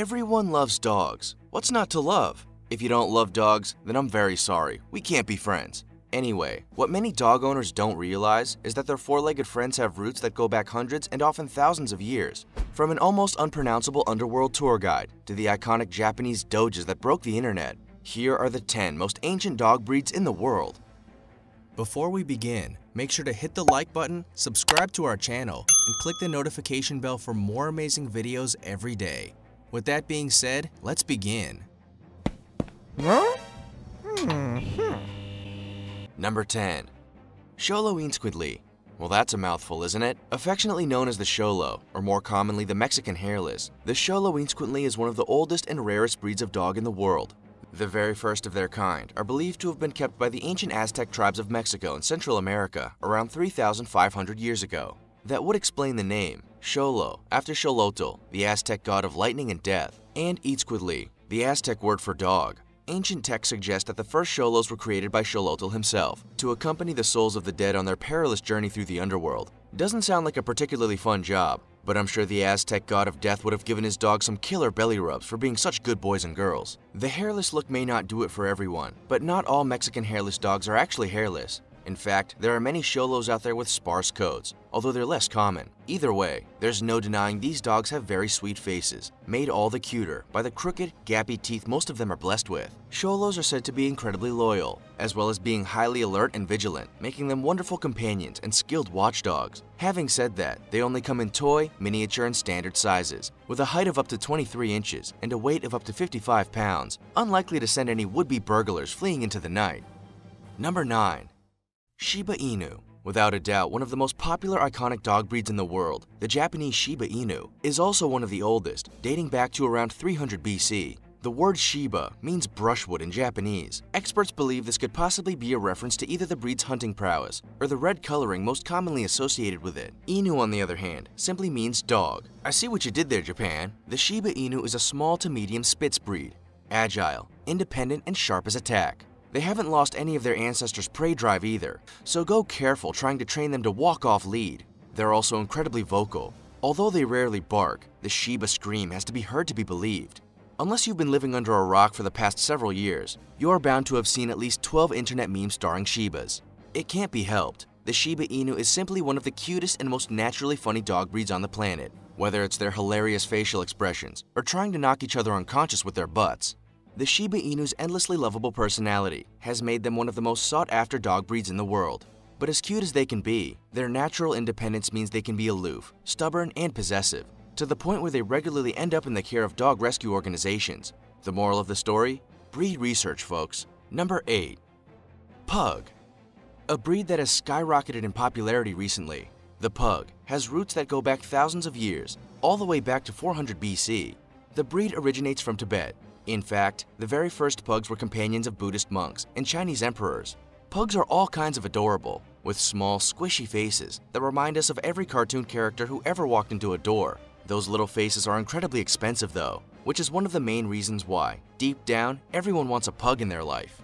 Everyone loves dogs. What's not to love? If you don't love dogs, then I'm very sorry. We can't be friends. Anyway, what many dog owners don't realize is that their four-legged friends have roots that go back hundreds and often thousands of years. From an almost unpronounceable underworld tour guide to the iconic Japanese doges that broke the internet, here are the 10 most ancient dog breeds in the world. Before we begin, make sure to hit the like button, subscribe to our channel, and click the notification bell for more amazing videos every day. With that being said, let's begin. Hmm, hmm. Number 10. Xoloitzcuintli. Well, that's a mouthful, isn't it? Affectionately known as the Xolo, or more commonly the Mexican hairless, the Xoloitzcuintli is one of the oldest and rarest breeds of dog in the world. The very first of their kind are believed to have been kept by the ancient Aztec tribes of Mexico and Central America around 3,500 years ago. That would explain the name, Xolo, after Xolotl, the Aztec god of lightning and death, and Itzcuintli, the Aztec word for dog. Ancient texts suggest that the first Xolos were created by Xolotl himself to accompany the souls of the dead on their perilous journey through the underworld. Doesn't sound like a particularly fun job, but I'm sure the Aztec god of death would have given his dog some killer belly rubs for being such good boys and girls. The hairless look may not do it for everyone, but not all Mexican hairless dogs are actually hairless. In fact, there are many Xolos out there with sparse coats, although they're less common. Either way, there's no denying these dogs have very sweet faces, made all the cuter by the crooked, gappy teeth most of them are blessed with. Xolos are said to be incredibly loyal, as well as being highly alert and vigilant, making them wonderful companions and skilled watchdogs. Having said that, they only come in toy, miniature, and standard sizes, with a height of up to 23 inches and a weight of up to 55 pounds, unlikely to send any would-be burglars fleeing into the night. Number 9. Shiba Inu. Without a doubt, one of the most popular iconic dog breeds in the world, the Japanese Shiba Inu is also one of the oldest, dating back to around 300 BC. The word Shiba means brushwood in Japanese. Experts believe this could possibly be a reference to either the breed's hunting prowess or the red coloring most commonly associated with it. Inu, on the other hand, simply means dog. I see what you did there, Japan. The Shiba Inu is a small to medium Spitz breed, agile, independent, and sharp as a tack. They haven't lost any of their ancestors' prey drive either, so go careful trying to train them to walk off lead. They're also incredibly vocal. Although they rarely bark, the Shiba scream has to be heard to be believed. Unless you've been living under a rock for the past several years, you're bound to have seen at least 12 internet memes starring Shibas. It can't be helped. The Shiba Inu is simply one of the cutest and most naturally funny dog breeds on the planet, whether it's their hilarious facial expressions or trying to knock each other unconscious with their butts. The Shiba Inu's endlessly lovable personality has made them one of the most sought-after dog breeds in the world. But as cute as they can be, their natural independence means they can be aloof, stubborn, and possessive, to the point where they regularly end up in the care of dog rescue organizations. The moral of the story? Breed research, folks. Number 8. Pug. A breed that has skyrocketed in popularity recently. The pug has roots that go back thousands of years, all the way back to 400 BC. The breed originates from Tibet in fact, the very first pugs were companions of Buddhist monks and Chinese emperors. Pugs are all kinds of adorable, with small, squishy faces that remind us of every cartoon character who ever walked into a door. Those little faces are incredibly expensive though, which is one of the main reasons why, deep down, everyone wants a pug in their life.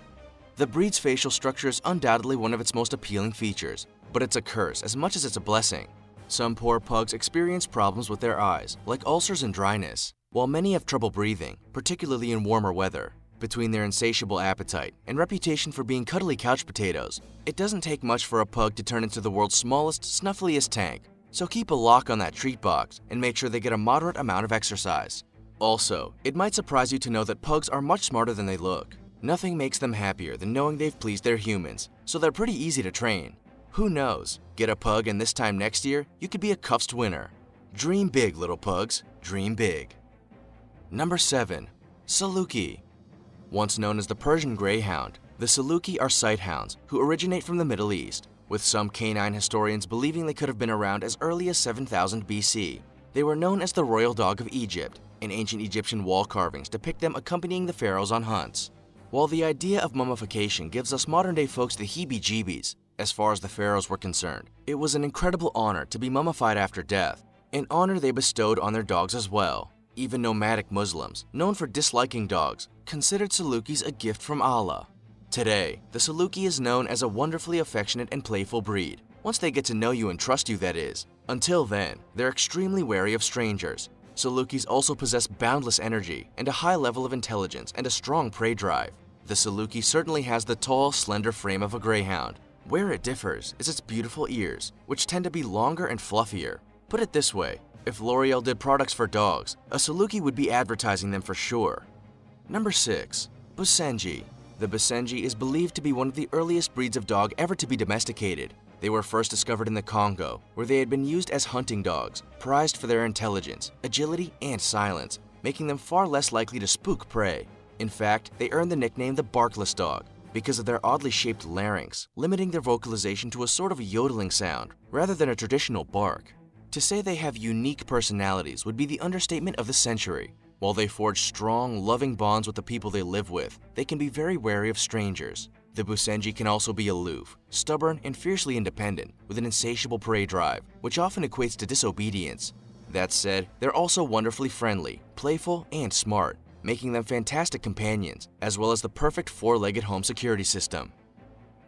The breed's facial structure is undoubtedly one of its most appealing features, but it's a curse as much as it's a blessing. Some poor pugs experience problems with their eyes, like ulcers and dryness. While many have trouble breathing, particularly in warmer weather, between their insatiable appetite and reputation for being cuddly couch potatoes, it doesn't take much for a pug to turn into the world's smallest, snuffliest tank. So keep a lock on that treat box and make sure they get a moderate amount of exercise. Also, it might surprise you to know that pugs are much smarter than they look. Nothing makes them happier than knowing they've pleased their humans, so they're pretty easy to train. Who knows? Get a pug and this time next year, you could be a Crufts winner. Dream big, little pugs. Dream big. Number 7. Saluki. Once known as the Persian Greyhound, the Saluki are sighthounds who originate from the Middle East, with some canine historians believing they could have been around as early as 7000 BC. They were known as the royal dog of Egypt, and ancient Egyptian wall carvings depict them accompanying the pharaohs on hunts. While the idea of mummification gives us modern-day folks the heebie-jeebies, as far as the pharaohs were concerned, it was an incredible honor to be mummified after death, an honor they bestowed on their dogs as well. Even nomadic Muslims, known for disliking dogs, considered Salukis a gift from Allah. Today, the Saluki is known as a wonderfully affectionate and playful breed, once they get to know you and trust you that is. Until then, they're extremely wary of strangers. Salukis also possess boundless energy and a high level of intelligence and a strong prey drive. The Saluki certainly has the tall, slender frame of a greyhound. Where it differs is its beautiful ears, which tend to be longer and fluffier. Put it this way, if L'Oreal did products for dogs, a Saluki would be advertising them for sure. Number 6. Basenji. The Basenji is believed to be one of the earliest breeds of dog ever to be domesticated. They were first discovered in the Congo, where they had been used as hunting dogs, prized for their intelligence, agility, and silence, making them far less likely to spook prey. In fact, they earned the nickname the barkless dog because of their oddly shaped larynx, limiting their vocalization to a sort of yodeling sound rather than a traditional bark. To say they have unique personalities would be the understatement of the century. While they forge strong, loving bonds with the people they live with, they can be very wary of strangers. The Basenji can also be aloof, stubborn, and fiercely independent, with an insatiable prey drive, which often equates to disobedience. That said, they're also wonderfully friendly, playful, and smart, making them fantastic companions, as well as the perfect four-legged home security system.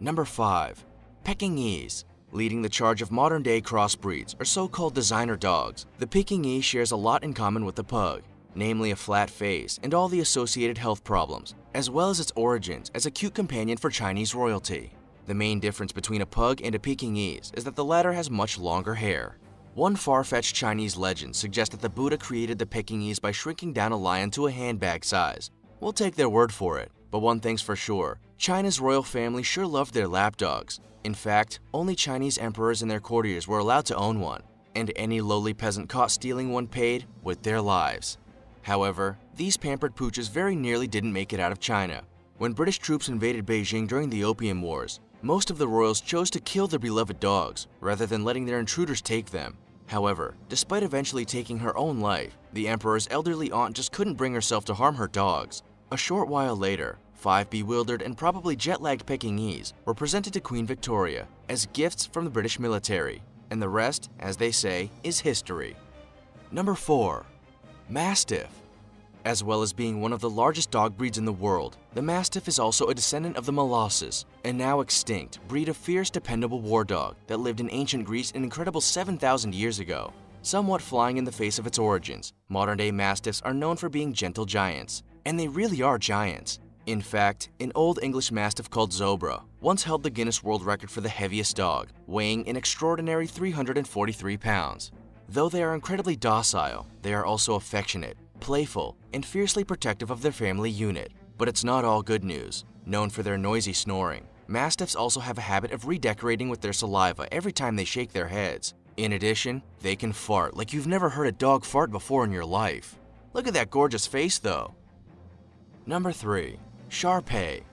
Number 5. Pekingese. Leading the charge of modern-day crossbreeds are so-called designer dogs. The Pekingese shares a lot in common with the pug, namely a flat face and all the associated health problems, as well as its origins as a cute companion for Chinese royalty. The main difference between a pug and a Pekingese is that the latter has much longer hair. One far-fetched Chinese legend suggests that the Buddha created the Pekingese by shrinking down a lion to a handbag size. We'll take their word for it, but one thing's for sure, China's royal family sure loved their lapdogs. In fact, only Chinese emperors and their courtiers were allowed to own one, and any lowly peasant caught stealing one paid with their lives. However, these pampered pooches very nearly didn't make it out of China. When British troops invaded Beijing during the Opium Wars, most of the royals chose to kill their beloved dogs rather than letting their intruders take them. However, despite eventually taking her own life, the emperor's elderly aunt just couldn't bring herself to harm her dogs. A short while later, five bewildered and probably jet-lagged Pekingese were presented to Queen Victoria as gifts from the British military, and the rest, as they say, is history. Number 4. Mastiff. As well as being one of the largest dog breeds in the world, the Mastiff is also a descendant of the Molossus, a now extinct breed of fierce, dependable war dog that lived in ancient Greece an incredible 7,000 years ago. Somewhat flying in the face of its origins, modern-day Mastiffs are known for being gentle giants, and they really are giants. In fact, an Old English Mastiff called Zorba once held the Guinness World Record for the heaviest dog, weighing an extraordinary 343 pounds. Though they are incredibly docile, they are also affectionate, playful, and fiercely protective of their family unit. But it's not all good news. Known for their noisy snoring, Mastiffs also have a habit of redecorating with their saliva every time they shake their heads. In addition, they can fart like you've never heard a dog fart before in your life. Look at that gorgeous face though. Number 3. Shar Pei.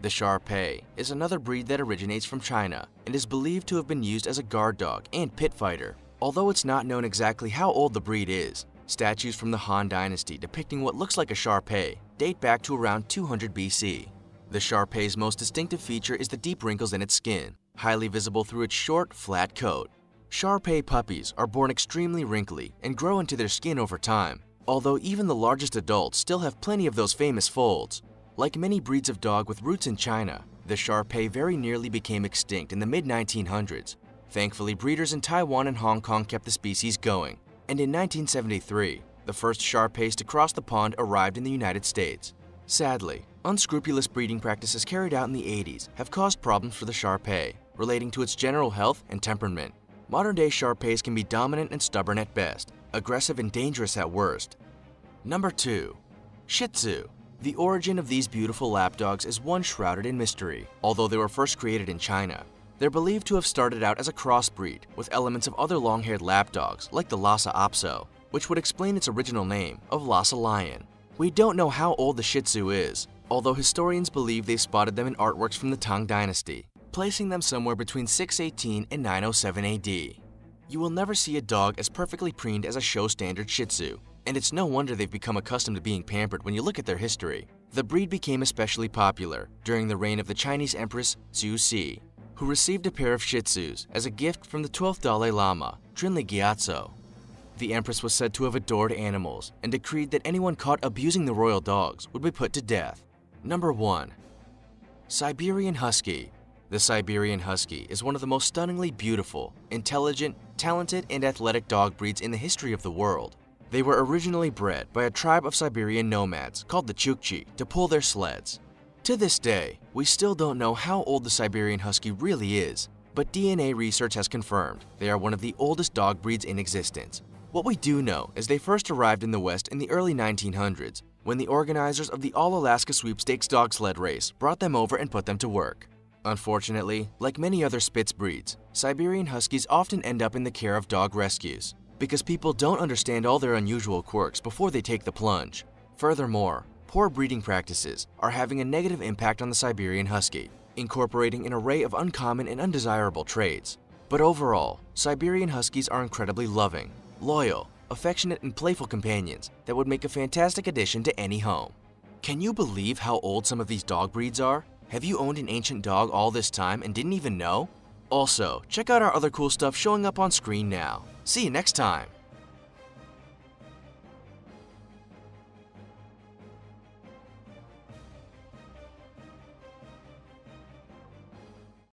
The Shar Pei is another breed that originates from China and is believed to have been used as a guard dog and pit fighter. Although it's not known exactly how old the breed is, statues from the Han Dynasty depicting what looks like a Shar Pei date back to around 200 BC. The Shar Pei's most distinctive feature is the deep wrinkles in its skin, highly visible through its short, flat coat. Shar Pei puppies are born extremely wrinkly and grow into their skin over time, although even the largest adults still have plenty of those famous folds. Like many breeds of dog with roots in China, the Shar Pei very nearly became extinct in the mid-1900s. Thankfully, breeders in Taiwan and Hong Kong kept the species going, and in 1973, the first Shar Peis to cross the pond arrived in the United States. Sadly, unscrupulous breeding practices carried out in the 80s have caused problems for the Shar Pei, relating to its general health and temperament. Modern-day Shar Peis can be dominant and stubborn at best, aggressive and dangerous at worst. Number 2. Shih Tzu. The origin of these beautiful lapdogs is one shrouded in mystery, although they were first created in China. They're believed to have started out as a crossbreed with elements of other long-haired lapdogs like the Lhasa Apso, which would explain its original name of Lhasa Lion. We don't know how old the Shih Tzu is, although historians believe they spotted them in artworks from the Tang Dynasty, placing them somewhere between 618 and 907 AD. You will never see a dog as perfectly preened as a show standard Shih Tzu, and it's no wonder they've become accustomed to being pampered when you look at their history. The breed became especially popular during the reign of the Chinese Empress Cixi, who received a pair of Shih Tzus as a gift from the 12th Dalai Lama, Trinley Gyatso. The Empress was said to have adored animals and decreed that anyone caught abusing the royal dogs would be put to death. Number 1. Siberian Husky The Siberian Husky is one of the most stunningly beautiful, intelligent, talented, and athletic dog breeds in the history of the world. They were originally bred by a tribe of Siberian nomads called the Chukchi to pull their sleds. To this day, we still don't know how old the Siberian Husky really is, but DNA research has confirmed they are one of the oldest dog breeds in existence. What we do know is they first arrived in the West in the early 1900s when the organizers of the All-Alaska Sweepstakes dog sled race brought them over and put them to work. Unfortunately, like many other Spitz breeds, Siberian Huskies often end up in the care of dog rescues because people don't understand all their unusual quirks before they take the plunge. Furthermore, poor breeding practices are having a negative impact on the Siberian Husky, incorporating an array of uncommon and undesirable traits. But overall, Siberian Huskies are incredibly loving, loyal, affectionate, and playful companions that would make a fantastic addition to any home. Can you believe how old some of these dog breeds are? Have you owned an ancient dog all this time and didn't even know? Also, check out our other cool stuff showing up on screen now. See you next time!